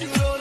you know